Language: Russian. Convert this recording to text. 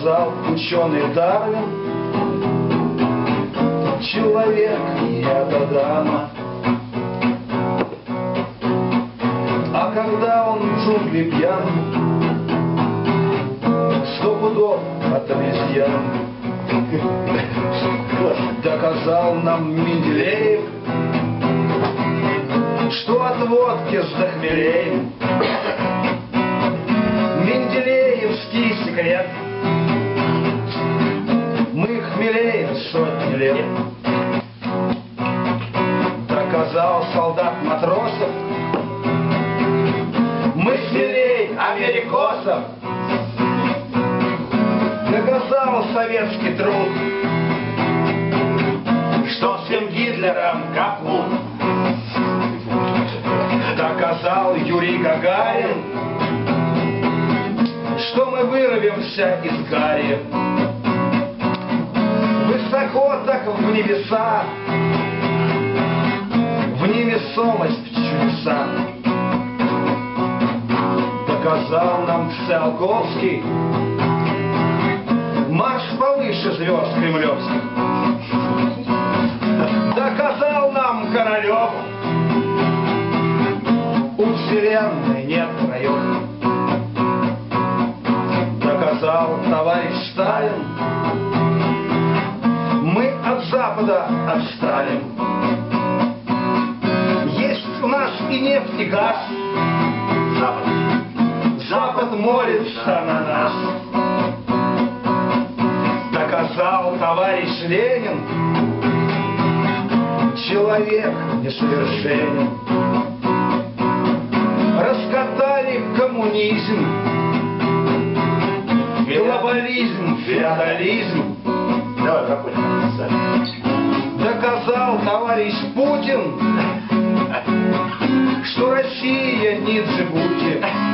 Доказал ученый Дарвин, человек не это дама. А когда он в джунгли пьян, сто пудов от обезьян. Доказал нам Менделеев, что от водки захмелеем. Менделеевский секрет. Сотни лет. Доказал солдат матросов, мы смелей америкосов. Доказал советский труд, что всем Гитлерам капут. Доказал Юрий Гагарин, что мы вырвемся из гари. Небеса, в невесомость в чудеса. Доказал нам Циолковский, марш повыше звезд кремлевских. Доказал нам Королев, у вселенной нет краев. Доказал товарищ Сталин, Запада отстали. Есть у нас и нефть, и газ. Запад. Запад молится на нас. Доказал товарищ Ленин, человек несовершенен. Раскатали коммунизм, глобализм, феодализм. Путин, что Россия не Джибути.